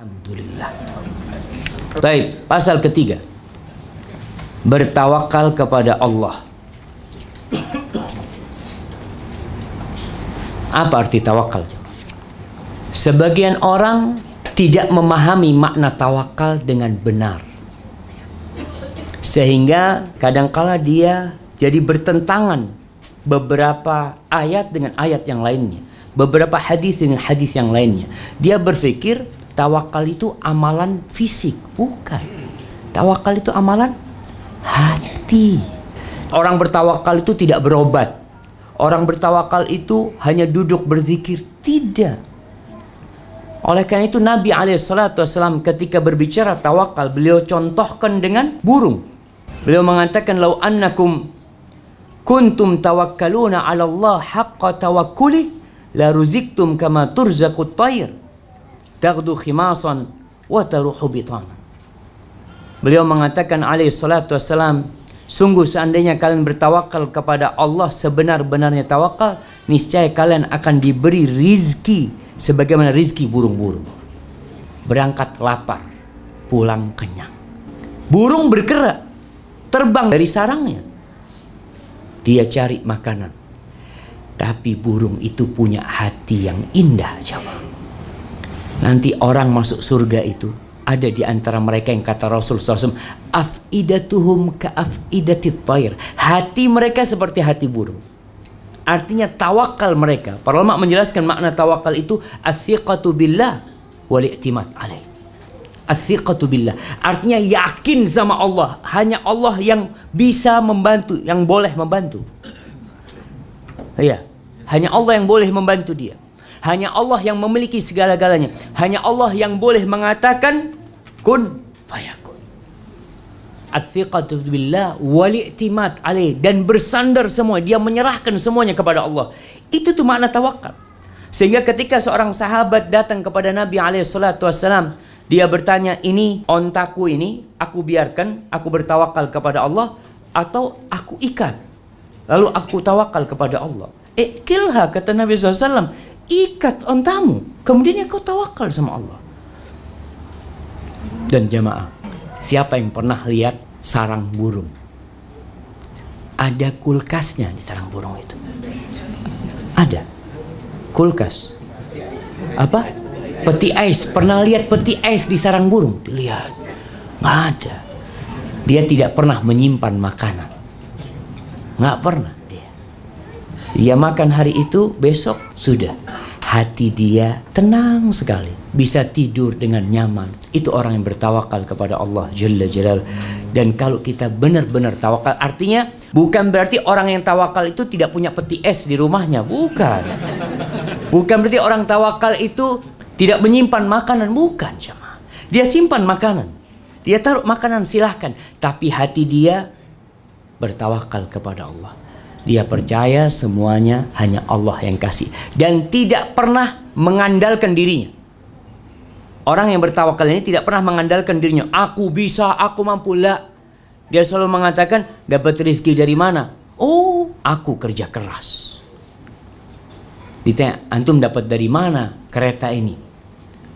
Alhamdulillah. Baik, pasal ketiga. Bertawakal kepada Allah. Apa arti tawakal? Sebagian orang tidak memahami makna tawakal dengan benar. Sehingga kadangkala dia jadi bertentangan beberapa ayat dengan ayat yang lainnya, beberapa hadis dengan hadis yang lainnya. Dia berpikir tawakal itu amalan fisik, bukan. Tawakal itu amalan hati. Orang bertawakal itu tidak berobat. Orang bertawakal itu hanya duduk berzikir, tidak. Oleh karena itu Nabi SAW ketika berbicara tawakal beliau contohkan dengan burung. Beliau mengatakan lau annakum kuntum tawakkaluna 'ala Allah haqqa tawakkuli la ruziktum kama turzaqut tayr taghdu khimasan wa taruhu bitana. Beliau mengatakan alaihi salatu wassalam, sungguh seandainya kalian bertawakal kepada Allah sebenar-benarnya tawakal, niscaya kalian akan diberi rizki sebagaimana rizki burung-burung. Berangkat lapar, pulang kenyang. Burung bergerak, terbang dari sarangnya. Dia cari makanan. Tapi burung itu punya hati yang indah, jawab. Nanti orang masuk surga itu ada di antara mereka yang kata Rasul SAW afidatuhum ka afidatit tayr hati mereka seperti hati burung. Artinya tawakal mereka. Para ulama menjelaskan makna tawakal itu athiqatu billah wal i'timad alaih. Athiqatu billah. Artinya yakin sama Allah. Hanya Allah yang bisa membantu yang boleh membantu. Ya hanya Allah yang boleh membantu dia hanya Allah yang memiliki segala-galanya. Hanya Allah yang boleh mengatakan kun fayakun. Athiqatu billah wal i'timad alaih dan bersandar semua, dia menyerahkan semuanya kepada Allah. Itu tuh makna tawakal. Sehingga ketika seorang sahabat datang kepada Nabi alaihi dia bertanya, "Ini ontaku ini aku biarkan, aku bertawakal kepada Allah atau aku ikat?" Lalu aku tawakal kepada Allah. Ikilha kata Nabi SAW ikat ontamu. Kemudian kau tawakal sama Allah. Dan jamaah siapa yang pernah lihat sarang burung? Ada kulkasnya di sarang burung itu. Ada. Kulkas. Apa? Peti ais. Pernah lihat peti ais di sarang burung? Dilihat. Nggak ada. Dia tidak pernah menyimpan makanan. Nggak pernah dia makan hari itu, besok sudah. Hati dia tenang sekali. Bisa tidur dengan nyaman. Itu orang yang bertawakal kepada Allah Jalla Jalal. Dan kalau kita benar-benar tawakal, artinya bukan berarti orang yang tawakal itu tidak punya peti es di rumahnya. Bukan. Bukan berarti orang tawakal itu tidak menyimpan makanan. Bukan, sama. Dia simpan makanan. Dia taruh makanan silahkan. Tapi hati dia bertawakal kepada Allah. Dia percaya semuanya hanya Allah yang kasih dan tidak pernah mengandalkan dirinya. Orang yang bertawakal ini tidak pernah mengandalkan dirinya. Aku bisa, aku mampu lah. Dia selalu mengatakan dapat rezeki dari mana? Oh, aku kerja keras. Ditanya, antum dapat dari mana kereta ini?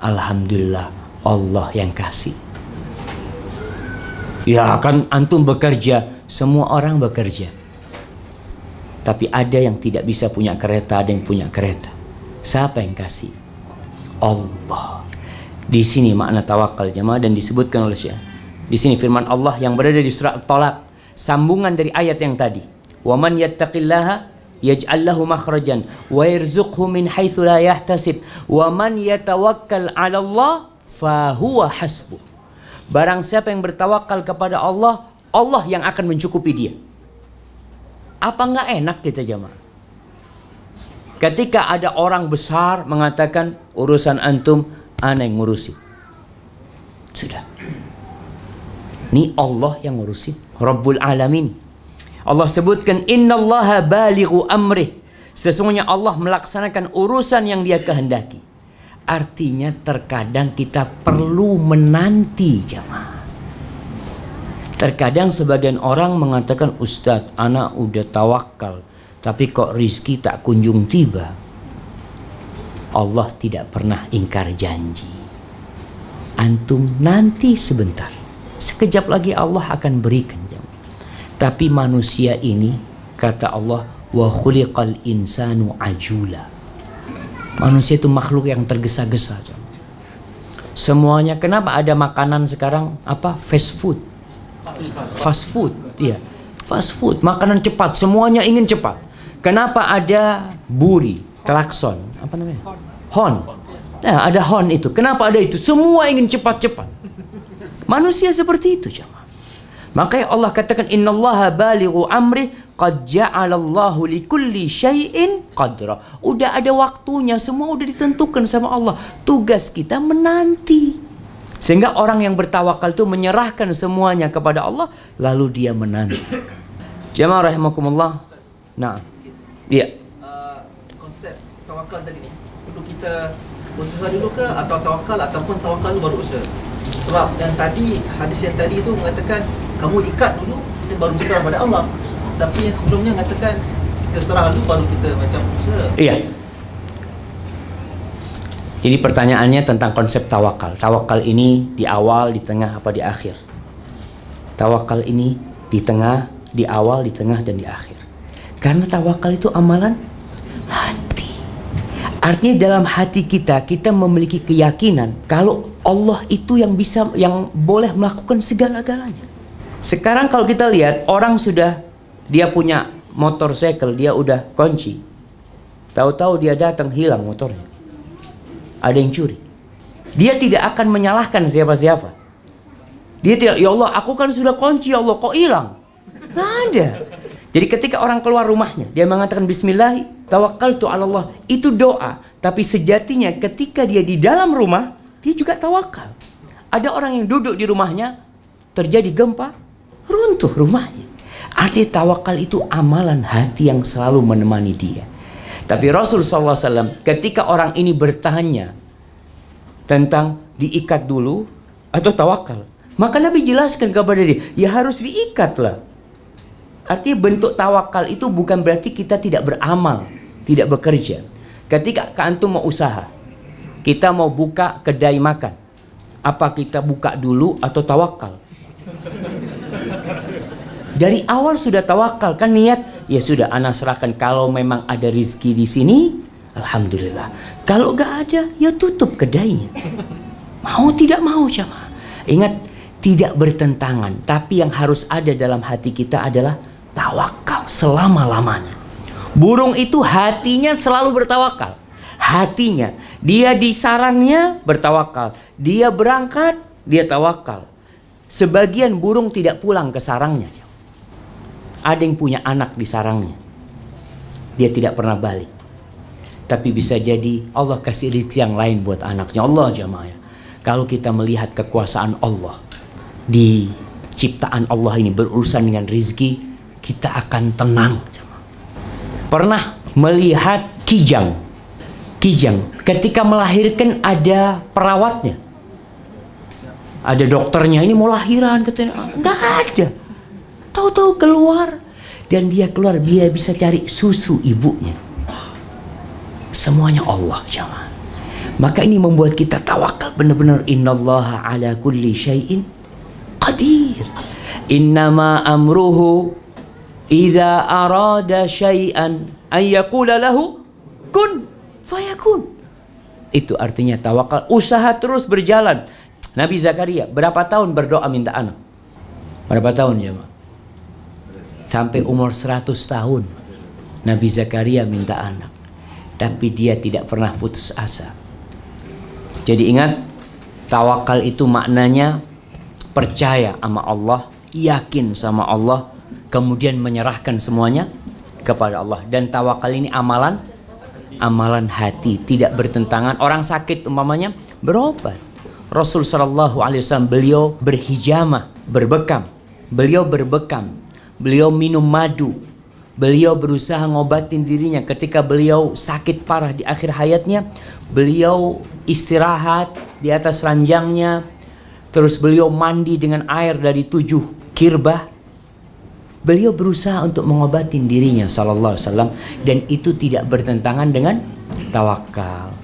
Alhamdulillah, Allah yang kasih. Ya kan antum bekerja, semua orang bekerja. Tapi ada yang tidak bisa punya kereta, ada yang punya kereta. Siapa yang kasih? Allah. Di sini makna tawakal jemaah dan disebutkan oleh Syekh. Di sini firman Allah yang berada di surat Talak, sambungan dari ayat yang tadi. Wa man yattaqillaha yaj'al lahu makhrajan wa yarzuqhu min haitsu la yahtasib wa man yatawakkal 'ala Allah fa huwa hasbuh. Barang siapa yang bertawakal kepada Allah, Allah yang akan mencukupi dia. Apa nggak enak kita jamaah? Ketika ada orang besar mengatakan urusan antum aneh ngurusi. Sudah. Ini Allah yang ngurusi. Rabbul Alamin. Allah sebutkan innallaha balighu amrih. Sesungguhnya Allah melaksanakan urusan yang dia kehendaki. Artinya terkadang kita perlu menanti jamaah. Terkadang sebagian orang mengatakan Ustadz anak udah tawakal Tapi kok rizki tak kunjung tiba Allah tidak pernah ingkar janji Antum nanti sebentar. Sekejap lagi Allah akan berikan Tapi manusia ini kata Allah wa khuliqal insanu ajula. Manusia itu makhluk yang tergesa-gesa. Semuanya kenapa ada makanan sekarang apa fast food? Fast food, iya. Fast food, makanan cepat, semuanya ingin cepat. Kenapa ada buri, klakson, apa namanya? Hon. Nah, ada hon itu. Kenapa ada itu? Semua ingin cepat-cepat. Manusia seperti itu, jemaah. Makanya Allah katakan innallaha balighu amri qad ja'alallahu likulli syai'in qadra. Udah ada waktunya, semua udah ditentukan sama Allah. Tugas kita menanti. Sehingga orang yang bertawakal itu menyerahkan semuanya kepada Allah lalu dia menanti. Jemaah rahimakumullah. Nah. Iya. Uh, konsep tawakal tadi ni perlu kita usaha dulu ke atau tawakal ataupun tawakal baru usaha? Sebab yang tadi hadis yang tadi itu mengatakan kamu ikat dulu kita baru berserah pada Allah. Tapi yang sebelumnya mengatakan kita serah dulu baru kita macam usaha. Iya. Jadi pertanyaannya tentang konsep tawakal. Tawakal ini di awal, di tengah, apa di akhir? Tawakal ini di tengah, di awal, di tengah, dan di akhir. Karena tawakal itu amalan hati. Artinya dalam hati kita, kita memiliki keyakinan kalau Allah itu yang bisa yang boleh melakukan segala-galanya. Sekarang kalau kita lihat orang sudah dia punya motorcycle, dia udah kunci. Tahu-tahu dia datang hilang motornya. Ada yang curi. Dia tidak akan menyalahkan siapa-siapa. Dia tidak, ya Allah, aku kan sudah kunci, ya Allah, kok hilang? Nggak ada. Jadi ketika orang keluar rumahnya, dia mengatakan Bismillah, tawakal tu Allah. Itu doa. Tapi sejatinya ketika dia di dalam rumah, dia juga tawakal. Ada orang yang duduk di rumahnya, terjadi gempa, runtuh rumahnya. Arti tawakal itu amalan hati yang selalu menemani dia. Tapi Rasul SAW ketika orang ini bertanya tentang diikat dulu atau tawakal. Maka Nabi jelaskan kepada dia, ya harus diikatlah. Artinya bentuk tawakal itu bukan berarti kita tidak beramal, tidak bekerja. Ketika antum mau usaha, kita mau buka kedai makan. Apa kita buka dulu atau tawakal? Dari awal sudah tawakal kan niat ya sudah anak serahkan kalau memang ada rizki di sini alhamdulillah kalau gak ada ya tutup kedainya mau tidak mau jamaah ingat tidak bertentangan tapi yang harus ada dalam hati kita adalah tawakal selama lamanya burung itu hatinya selalu bertawakal hatinya. Dia di sarangnya bertawakal. Dia berangkat, dia tawakal. Sebagian burung tidak pulang ke sarangnya. Ada yang punya anak di sarangnya. Dia tidak pernah balik. Tapi bisa jadi Allah kasih rezeki yang lain buat anaknya. Allah jamaah. Kalau kita melihat kekuasaan Allah di ciptaan Allah ini berurusan dengan rizki, kita akan tenang. Pernah melihat kijang Kijang. Ketika melahirkan ada perawatnya. Ada dokternya, ini mau lahiran katanya. Enggak ada. Tahu-tahu keluar dan dia keluar dia bisa cari susu ibunya. Semuanya Allah jamaah. Maka ini membuat kita tawakal benar-benar innallaha ala kulli syai'in qadir. Innama amruhu idza arada syai'an ay yaqula lahu kun fayakun. Itu artinya tawakal. Usaha terus berjalan. Nabi Zakaria berapa tahun berdoa minta anak? Berapa tahun ya, Sampai umur 100 tahun. Nabi Zakaria minta anak. Tapi dia tidak pernah putus asa. Jadi ingat, tawakal itu maknanya percaya sama Allah, yakin sama Allah, kemudian menyerahkan semuanya kepada Allah. Dan tawakal ini amalan amalan hati tidak bertentangan orang sakit umpamanya berobat Rasul Shallallahu Alaihi Wasallam beliau berhijamah berbekam beliau berbekam beliau minum madu. Beliau berusaha ngobatin dirinya. Ketika beliau sakit parah di akhir hayatnya beliau istirahat di atas ranjangnya. Terus beliau mandi dengan air dari tujuh kirbah. Beliau berusaha untuk mengobatin dirinya sallallahu alaihi wasallam dan itu tidak bertentangan dengan tawakal.